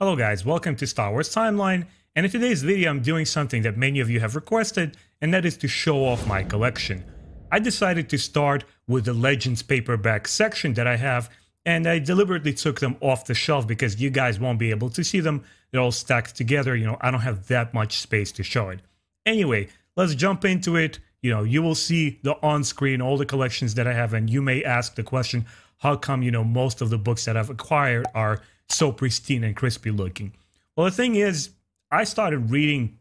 Hello guys, welcome to Star Wars Timeline, and in today's video I'm doing something that many of you have requested, and that is to show off my collection. I decided to start with the Legends paperback section that I have, and I deliberately took them off the shelf because you guys won't be able to see them. They're all stacked together, you know, I don't have that much space to show it. Anyway, let's jump into it. You know, you will see the on-screen, all the collections that I have, and you may ask the question, how come, you know, most of the books that I've acquired are so pristine and crispy looking. Well, the thing is, I started reading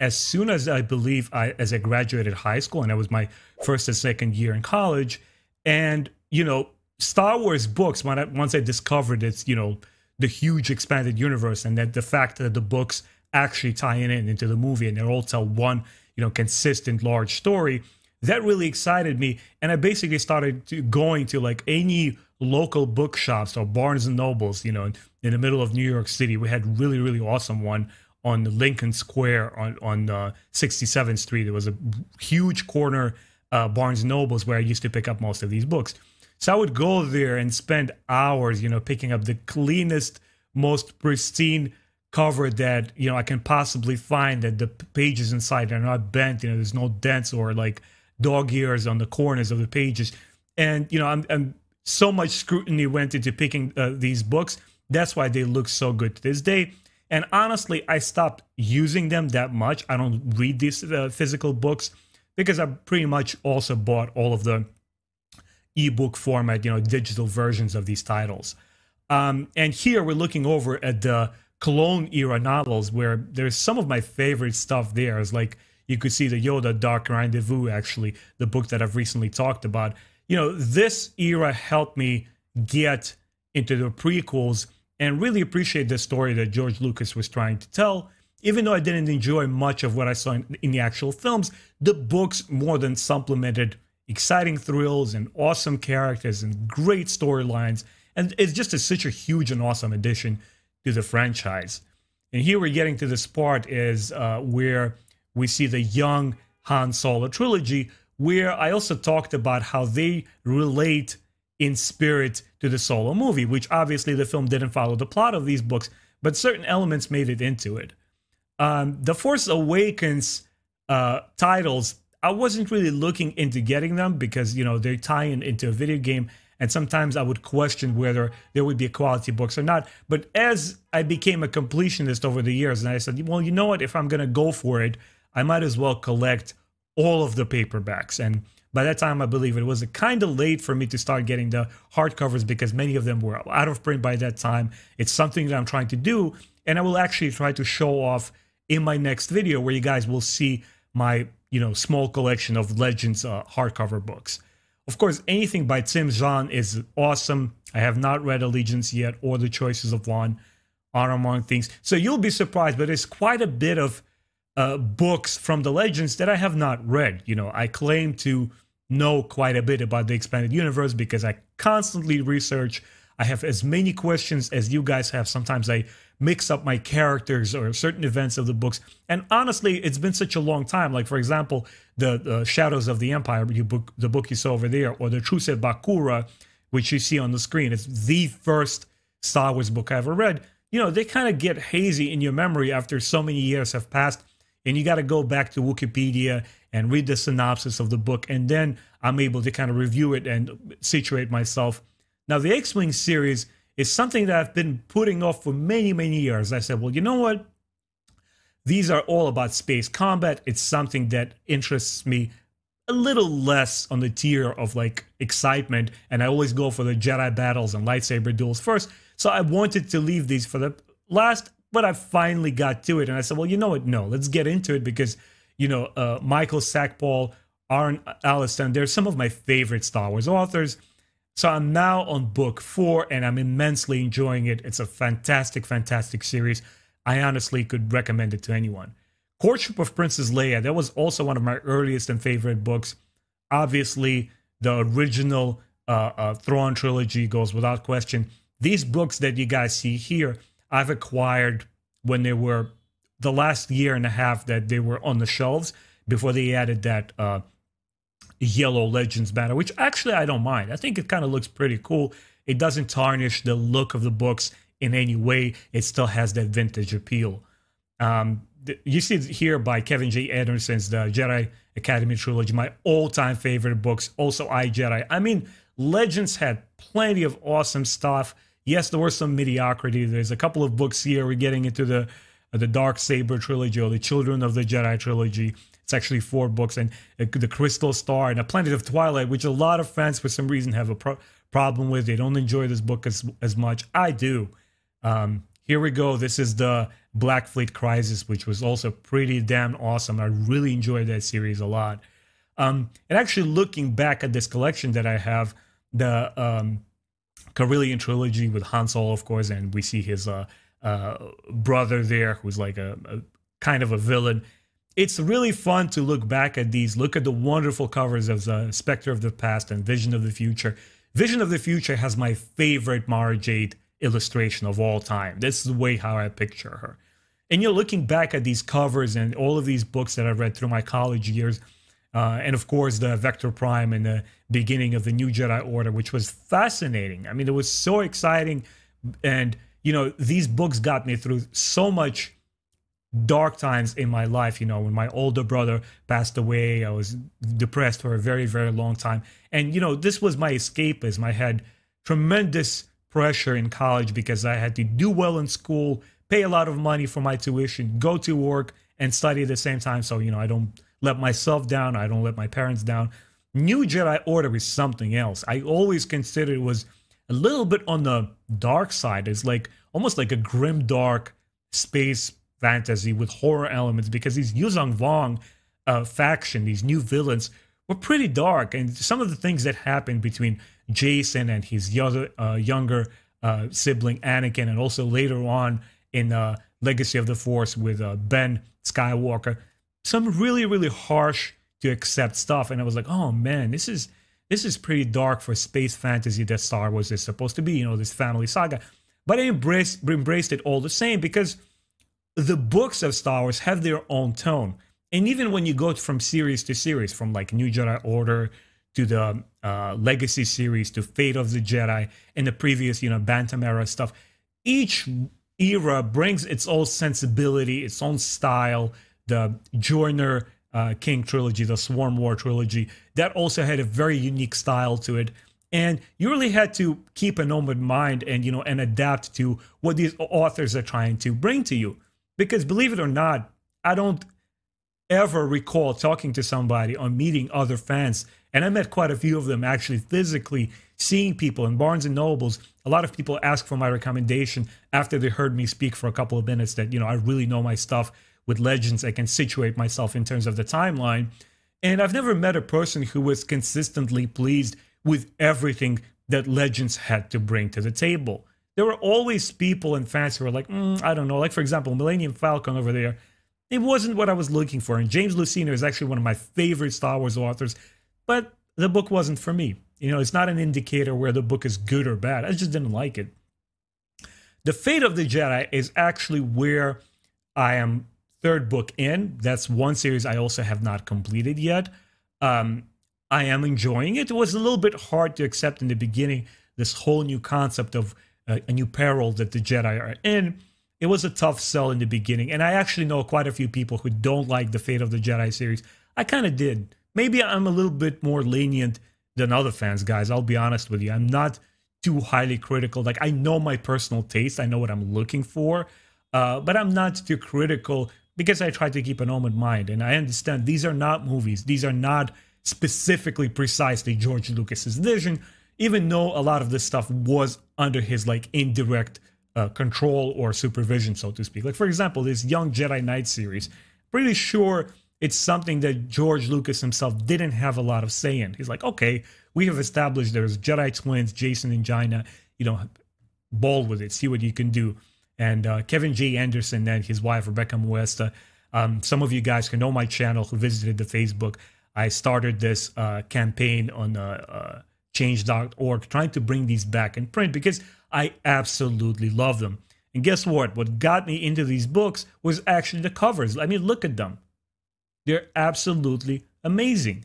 as soon as I believe I as I graduated high school, and that was my first and second year in college. And you know, Star Wars books. When I, once I discovered it's you know the huge expanded universe, and that the fact that the books actually tie in into the movie, and they all tell one you know consistent large story. That really excited me, and I basically started to going to like any local bookshops or Barnes and Nobles, you know, in, in, the middle of New York City. We had really, really awesome one on Lincoln Square on on uh, 67th Street. There was a huge corner uh, Barnes and Nobles where I used to pick up most of these books. So I would go there and spend hours, you know, picking up the cleanest, most pristine cover that you know I can possibly find. That the pages inside are not bent. You know, there's no dents or like dog ears on the corners of the pages. And you know, I'm, I'm so much scrutiny went into picking uh, these books. That's why they look so good to this day. And honestly, I stopped using them that much. I don't read these uh, physical books because I pretty much also bought all of the ebook format, you know, digital versions of these titles. Um, and here we're looking over at the Clone era novels where there's some of my favorite stuff there. It's like you could see the Yoda Dark Rendezvous, actually, the book that I've recently talked about you know, this era helped me get into the prequels and really appreciate the story that George Lucas was trying to tell. Even though I didn't enjoy much of what I saw in, in the actual films, the books more than supplemented exciting thrills and awesome characters and great storylines. And it's just a, such a huge and awesome addition to the franchise. And here we're getting to this part is uh, where we see the young Han Solo trilogy, where I also talked about how they relate in spirit to the solo movie, which obviously the film didn't follow the plot of these books, but certain elements made it into it. Um, the Force Awakens uh, titles, I wasn't really looking into getting them because, you know, they're tying into a video game. And sometimes I would question whether there would be a quality books or not. But as I became a completionist over the years, and I said, well, you know what? If I'm going to go for it, I might as well collect all of the paperbacks. And by that time, I believe it was kind of late for me to start getting the hardcovers because many of them were out of print by that time. It's something that I'm trying to do, and I will actually try to show off in my next video where you guys will see my you know small collection of Legends uh, hardcover books. Of course, anything by Tim Zahn is awesome. I have not read Allegiance yet or The Choices of One, Honor Among Thieves. So you'll be surprised, but there's quite a bit of uh, books from the legends that I have not read. You know, I claim to know quite a bit about the expanded universe because I constantly research. I have as many questions as you guys have. Sometimes I mix up my characters or certain events of the books. And honestly, it's been such a long time. Like for example, the, the Shadows of the Empire, you book the book you saw over there, or the Truce at Bakura, which you see on the screen. It's the first Star Wars book I ever read. You know, they kind of get hazy in your memory after so many years have passed and you got to go back to Wikipedia and read the synopsis of the book, and then I'm able to kind of review it and situate myself. Now, the X Wing series is something that I've been putting off for many, many years. I said, well, you know what? These are all about space combat. It's something that interests me a little less on the tier of like excitement, and I always go for the Jedi battles and lightsaber duels first. So I wanted to leave these for the last but I finally got to it, and I said, well, you know what? No, let's get into it because you know uh, Michael Stackpole, Aaron Allston, they're some of my favorite Star Wars authors. So I'm now on book four, and I'm immensely enjoying it. It's a fantastic, fantastic series. I honestly could recommend it to anyone. Courtship of Princess Leia, that was also one of my earliest and favorite books. Obviously, the original uh, uh, Thrawn trilogy goes without question. These books that you guys see here I've acquired when they were the last year and a half that they were on the shelves before they added that uh, yellow Legends banner, which actually I don't mind. I think it kind of looks pretty cool. It doesn't tarnish the look of the books in any way. It still has that vintage appeal. Um, you see here by Kevin J. Anderson's The Jedi Academy trilogy, my all-time favorite books. Also, I Jedi. I mean, Legends had plenty of awesome stuff. Yes, there was some mediocrity. There's a couple of books here. We're getting into the uh, the Dark Saber trilogy or the Children of the Jedi trilogy. It's actually four books, and uh, the Crystal Star and a Planet of Twilight, which a lot of fans for some reason have a pro- problem with. They don't enjoy this book as as much. I do. Um, here we go. This is the Black Fleet Crisis, which was also pretty damn awesome. I really enjoyed that series a lot. Um, and actually, looking back at this collection that I have, the um, Corellian trilogy with Han Solo, of course, and we see his uh, uh, brother there, who's like a, a kind of a villain. It's really fun to look back at these. Look at the wonderful covers of the Spectre of the Past and Vision of the Future. Vision of the Future has my favorite Mara Jade illustration of all time. This is the way how I picture her. And you're looking back at these covers and all of these books that I read through my college years, uh, and of course the Vector Prime and the beginning of the New Jedi Order, which was fascinating. I mean, it was so exciting, and you know these books got me through so much dark times in my life. You know, when my older brother passed away, I was depressed for a very, very long time, and you know this was my escapism. I had tremendous pressure in college because I had to do well in school, pay a lot of money for my tuition, go to work, and study at the same time. So, you know, I don't let myself down, I don't let my parents down. New Jedi Order is something else. I always considered it was a little bit on the dark side. It's like almost like a grim, dark space fantasy with horror elements because these Yuuzhan Vong uh, faction, these new villains, were pretty dark. And some of the things that happened between Jacen and his younger, uh, younger uh, sibling Anakin, and also later on in uh, Legacy of the Force with uh, Ben Skywalker. Some really, really harsh to accept stuff, and I was like, oh man, this is this is pretty dark for space fantasy that Star Wars is supposed to be. You know, this family saga. But I embraced embraced it all the same because the books of Star Wars have their own tone. And even when you go from series to series, from like New Jedi Order to the uh, Legacy series to Fate of the Jedi and the previous, you know, Bantam era stuff. Each era brings its own sensibility, its own style. The Joiner uh, King trilogy, the Swarm War trilogy, that also had a very unique style to it. And you really had to keep an open mind and you know and adapt to what these authors are trying to bring to you. Because believe it or not, I don't ever recall talking to somebody or meeting other fans and I met quite a few of them actually physically seeing people in Barnes and Nobles. A lot of people ask for my recommendation after they heard me speak for a couple of minutes that, you know, I really know my stuff with legends. I can situate myself in terms of the timeline. And I've never met a person who was consistently pleased with everything that Legends had to bring to the table. There were always people and fans who were like, mm, I don't know. Like, for example, Millennium Falcon over there. It wasn't what I was looking for. And James Luceno is actually one of my favorite Star Wars authors but the book wasn't for me. You know, it's not an indicator where the book is good or bad. I just didn't like it. The Fate of the Jedi is actually where I am third book in. That's one series I also have not completed yet. Um, I am enjoying it. It was a little bit hard to accept in the beginning this whole new concept of uh, a new peril that the Jedi are in. It was a tough sell in the beginning, and I actually know quite a few people who don't like the Fate of the Jedi series. I kind of did maybe I'm a little bit more lenient than other fans, guys. I'll be honest with you. I'm not too highly critical. Like I know my personal taste. I know what I'm looking for, uh, but I'm not too critical because I try to keep an open mind. And I understand these are not movies. These are not specifically precisely George Lucas's vision. Even though a lot of this stuff was under his like indirect uh, control or supervision, so to speak. Like for example, this Young Jedi Knight series. Pretty sure it's something that George Lucas himself didn't have a lot of say in. He's like, okay, we have established there's Jedi twins, Jacen and Jaina, you know, ball with it, see what you can do. And uh, Kevin J. Anderson and his wife, Rebecca Moesta. Um, some of you guys who know my channel, who visited the Facebook, I started this uh, campaign on uh, uh change.org trying to bring these back in print because I absolutely love them. And guess what? What got me into these books was actually the covers. I mean, look at them. They're absolutely amazing.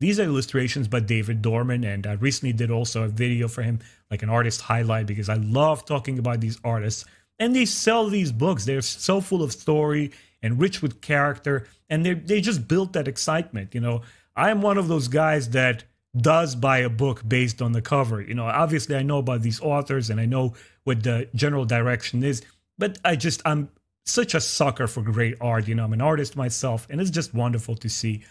These are illustrations by David Dorman, and I recently did also a video for him, like an artist highlight, because I love talking about these artists. And they sell these books. They're so full of story and rich with character, and they they just built that excitement. You know, I am one of those guys that does buy a book based on the cover. You know, obviously I know about these authors and I know what the general direction is, but I just I'm such a sucker for great art. You know, I'm an artist myself, and it's just wonderful to see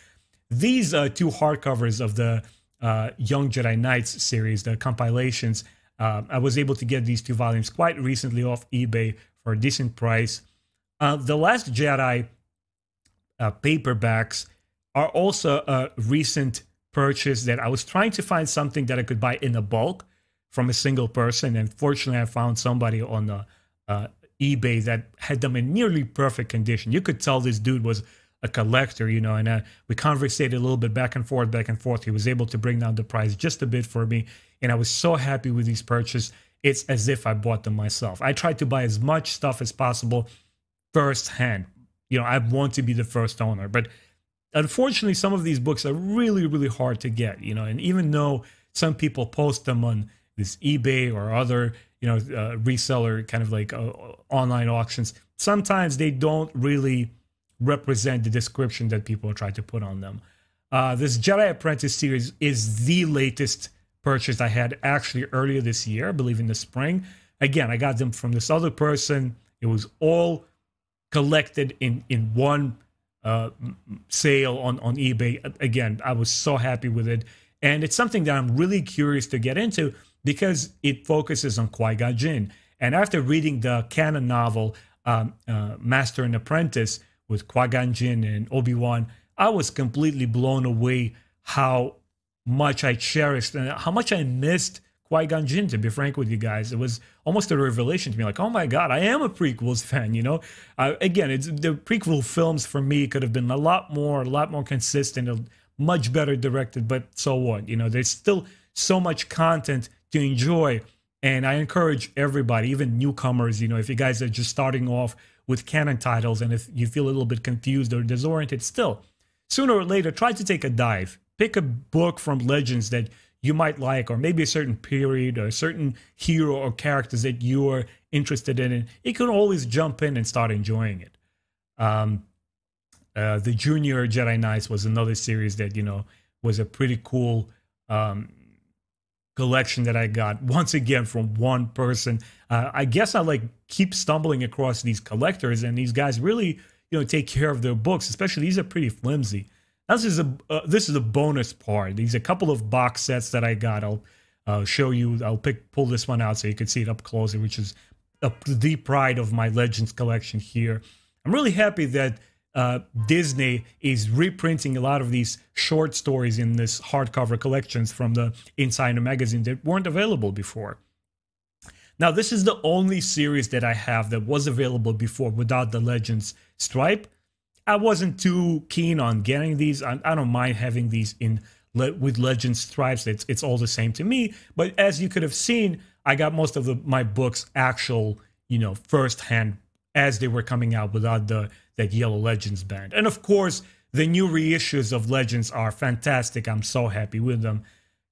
these uh, two hardcovers of the uh, Young Jedi Knights series, the compilations. Uh, I was able to get these two volumes quite recently off eBay for a decent price. Uh, the Last Jedi uh, paperbacks are also a recent purchase that I was trying to find something that I could buy in a bulk from a single person, and fortunately, I found somebody on the uh, eBay that had them in nearly perfect condition. You could tell this dude was a collector, you know, and uh, we conversated a little bit back and forth, back and forth. He was able to bring down the price just a bit for me, and I was so happy with these purchases. It's as if I bought them myself. I tried to buy as much stuff as possible firsthand. You know, I want to be the first owner, but unfortunately, some of these books are really, really hard to get. You know, and even though some people post them on this eBay or other, you know, uh, reseller kind of like uh, online auctions, sometimes they don't really represent the description that people try to put on them. Uh, this Jedi Apprentice series is the latest purchase I had actually earlier this year, I believe in the spring. Again, I got them from this other person. It was all collected in in one uh, sale on on eBay. Again, I was so happy with it, and it's something that I'm really curious to get into because it focuses on Qui Gon Jinn. And after reading the canon novel um, uh, Master and Apprentice with Qui Gon Jinn and Obi Wan, I was completely blown away how much I cherished and how much I missed Qui-Gon Jinn, to be frank with you guys. It was almost a revelation to me, like, oh my God, I am a prequels fan, you know? Uh, again, it's the prequel films for me could have been a lot more, a lot more consistent, much better directed, but so what? You know, there's still so much content to enjoy. And I encourage everybody, even newcomers, you know, if you guys are just starting off with canon titles and if you feel a little bit confused or disoriented, still, sooner or later, try to take a dive. Pick a book from Legends that you might like, or maybe a certain period or a certain hero or characters that you're interested in, and you can always jump in and start enjoying it. Um, uh, the Junior Jedi Knights was another series that you know was a pretty cool um, collection that I got once again from one person. Uh, I guess I like keep stumbling across these collectors, and these guys really you know take care of their books. Especially these are pretty flimsy. This is a uh, this is a bonus part. These a couple of box sets that I got. I'll uh, show you. I'll pick pull this one out so you can see it up closer, which is a, the pride of my Legends collection here. I'm really happy that uh, Disney is reprinting a lot of these short stories in this hardcover collections from the Insider magazine that weren't available before. Now, this is the only series that I have that was available before without the Legends stripe. I wasn't too keen on getting these. I, I don't mind having these in with Legends stripes. It's it's all the same to me. But as you could have seen, I got most of the, my books actual, you know, firsthand as they were coming out without the that yellow Legends band. And of course, the new reissues of Legends are fantastic. I'm so happy with them.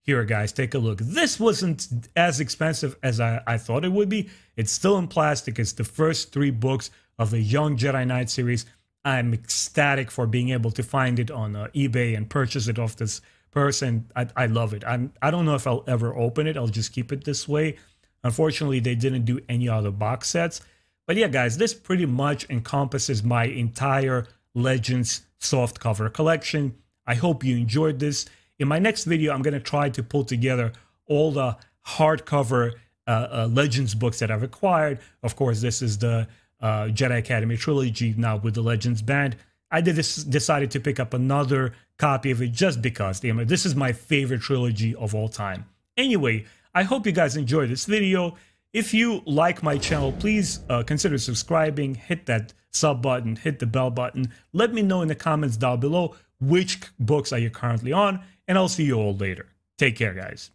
Here, guys, take a look. This wasn't as expensive as I, I thought it would be. It's still in plastic. It's the first three books of the Young Jedi Knight series. I'm ecstatic for being able to find it on uh, eBay and purchase it off this person. I, I love it. I'm, I don't know if I'll ever open it. I'll just keep it this way. Unfortunately, they didn't do any other box sets. But yeah, guys, this pretty much encompasses my entire Legends softcover collection. I hope you enjoyed this. In my next video, I'm going to try to pull together all the hardcover uh, uh, Legends books that I've acquired. Of course, this is the uh, Jedi Academy trilogy now with the Legends band. I did this, decided to pick up another copy of it just because this is my favorite trilogy of all time. Anyway, I hope you guys enjoyed this video. If you like my channel, please uh, consider subscribing, hit that sub button, hit the bell button. Let me know in the comments down below which books are you currently on, and I'll see you all later. Take care, guys.